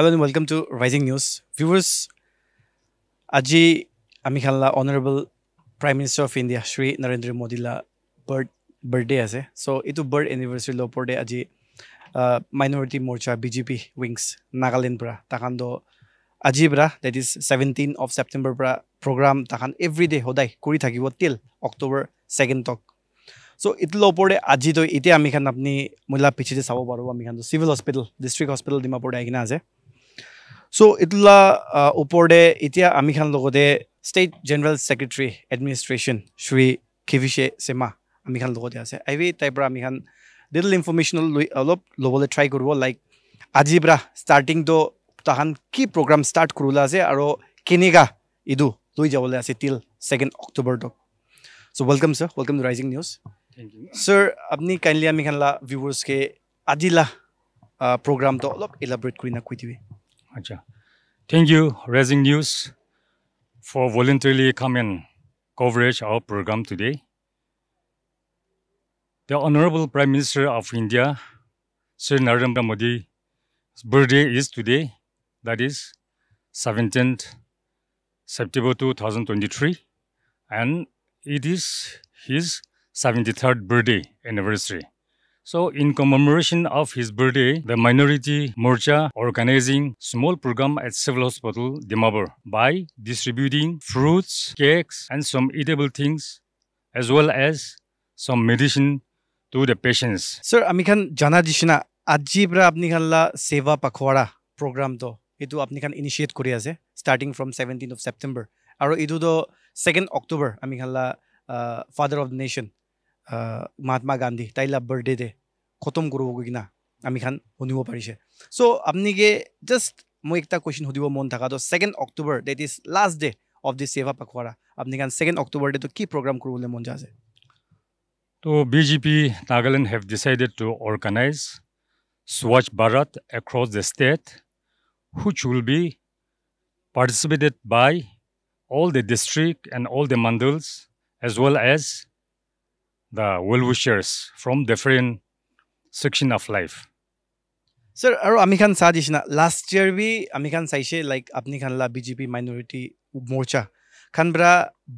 Hello and welcome to Rising News. Viewers, আজি আমি খালা honourable prime minister of India Shri Narendra Modi লা birth birthday আছে চ' এইটো বাৰ্থ এনিভাৰ্চাৰী ওপৰতে আজি minority Morcha B J P wings Nagaland পৰা তাহান আজিৰ পৰা date is seventeen of September পৰা প্ৰগ্ৰাম তাহান এভৰি ডে সদায় কৰি থাকিব টিল অক্টোবৰ ছেকেণ্ডক চ' এইটোৰ ওপৰতে আজি তই এতিয়া আমি খান আপুনি মহিলা পিছিতে চাব পাৰোঁ আমি খান civil hospital district hospital Dimapur আহি কিনে আছে চ' এইটোলা ওপৰতে এতিয়া আমি খান লগতে state general secretary administration Shri Khevishe Sema আমি খান লগতে আছে আহি তাইৰ পৰা আমি খান লিটল ইনফৰ্মেশ্যন লৈ অলপ ল'বলৈ ট্ৰাই কৰিব লাইক আজিৰ পৰা ষ্টাৰ্টিংটো তাহান কি প্ৰগ্ৰাম ষ্টাৰ্ট কৰিবলৈ আছে আৰু কেনেকা এইটো লৈ যাবলৈ আছে till second অক্টোবৰটোক so' welcome sir welcome to rising news. Sir আপনি কাইণ্ডলি আমি খানলা ভিউৱাৰ্ছকে আজিলা প্ৰগ্ৰামটো অলপ এলাবৰেট কৰি না কৈ দিবি Acha. Thank you, Rising News, for voluntarily coming coverage our program today. The Honorable Prime Minister of India, Sir Narendra Modi's birthday is today, that is 17th September 2023, and it is his 73rd birthday anniversary. So, in commemoration of his birthday, the Minority Morcha organizing small program at Civil Hospital, Dimabur, by distributing fruits, cakes, and some eatable things, as well as some medicine to the patients. Sir আমি খান জানা দিছিনা আজিৰ পৰা আপুনি খানলা সেৱা পাখৱাৰা প্ৰগ্ৰামটো এইটো আপুনি খান ইনিচিয়েট কৰি আছে starting from seventeen of September আৰু এইটোতো ছেকেণ্ড অক্টোবৰ আমি খানলা father of the nation Mahatma Gandhi তাইলা বাৰ্থডেতে খতম কৰিব কিনা আমি খান শুনিব পাৰিছে। চ' আপুনি কে জাষ্ট মই এটা কুৱেশ্যন সুধিব মন থকা। তো second October date is last day of the Seva Pakhwada আপুনি খান ছেকেণ্ড অক্টোবৰ ডেটো কি প্ৰগ্ৰাম কৰিবলৈ মন যায় আছে? তো B J P Nagaland have decided to organize স্বচ্ছ Bharat across the state which will be participated by all the district and all the মণ্ডলছ as well as the well wishers from different section of life. Sir আৰু আমি খান চাহ দিছিনা last year B আমি খান চাইছে like আপুনি খানলা B J P minority Morcha. খান পৰা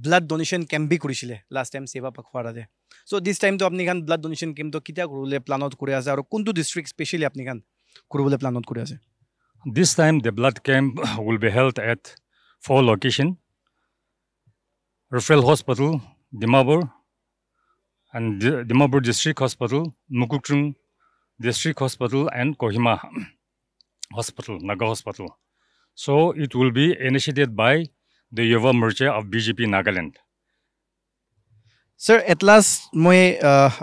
blood donation camp বি কৰিছিলে last time Seva পাখৱাৰাতে চ' দিছ টাইমটো আপুনি খান ব্লাড ডনেশ্যন কেম্পটো কেতিয়া কৰিবলৈ প্লানত কৰি আছে আৰু কোনটো ডিষ্ট্ৰিক্ট স্পেচিয়েলি আপুনি খান কৰিবলৈ প্লানত কৰি আছে? Time, the blood camp will be held at four locations Rafael Hospital, Dimabur, and Di- Dimabur District Hospital, Mukukchung District Hospital, and Kohima Hospital, Naga Hospital. So, it will be initiated by the Yuva Morcha of BJP Nagaland. Sir at last মই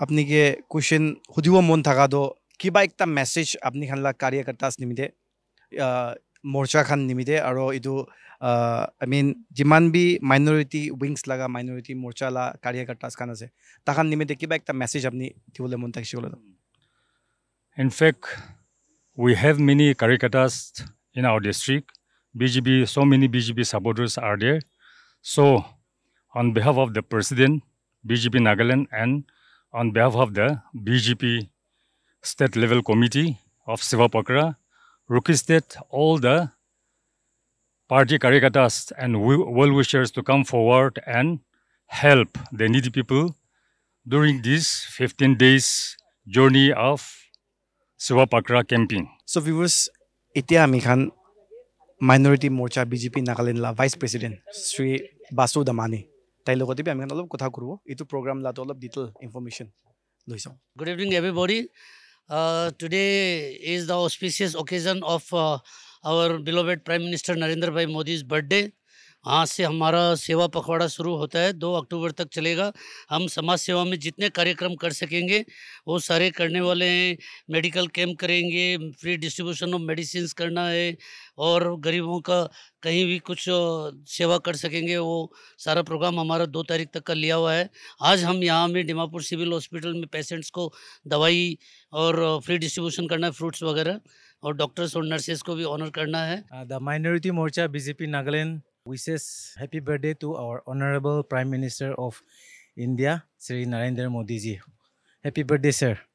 আপুনিকে question সুধিব মন থকাটো কিবা এটা message আপুনি খানলা কাৰ্যকৰ্তাছ নিমিত্তে মৰ্চা খান নিমিত্তে আৰু এইটো আই মিন যিমান বি মাইনৰিটি উইংছ লগা মাইনৰিটি মৰ্চা লা কাৰ্যকৰ্তাছ খান আছে তাহান নিমিত্তে কিবা এটা মেছেজ আপুনি দিবলৈ মন থাকিছে ক'লে In fact, we have many karikatas in our district. BGB, so many BGB supporters are there. So, on behalf of the president, BGP Nagaland, and on behalf of the BGP state level committee of Sivapakra, requested all the party karikatas and well wishers to come forward and help the needy people during this 15 days journey of Seva Pakhwada camping so' views এতিয়া আমি খান minority মৰ্চা BJP নাগালেণ্ডলা vice president Shri Basu Damani তাইৰ লগতে আমি অলপ কথা কৰোঁ এইটো প্ৰগ্ৰাম লাটো অলপ ডিটেইল ইনফৰমেশ্যন লৈ চাওঁ good evening everybody today is the auspicious occasion of our beloved prime minister Narendra bhai Modi's birthday' वहाँ से हमारा सेवा पखवाड़ा शुरू होता है, दो अक्टूबर तक चलेगा। हम समाज सेवा में जितने कार्यक्रम कर सकेंगे, वो सारे करने वाले हैं। मेडिकल कैंप करेंगे, फ्री डिस्ट्रीब्यूशन ऑफ़ मेडिसिन करना है और गरीबों का कहीं भी कुछ सेवा कर सकेंगे, वो सारा प्रोग्राम हमारा दो तारीख तक का लिया हुआ है। आज हम यहाँ में डिमापुर सिविल हॉस्पिटल में पेशेंट्स को दवाई और फ्री डिस्ट्रीब्यूशन करना है, फ्रूट्स वगैरह और डॉक्टर्स और नर्सेज को भी ऑनर करना है। The minority Morcha, BJP Nagaland wishes happy birthday to our Honorable Prime Minister of India, Sri Narendra Modi ji. Happy birthday, sir.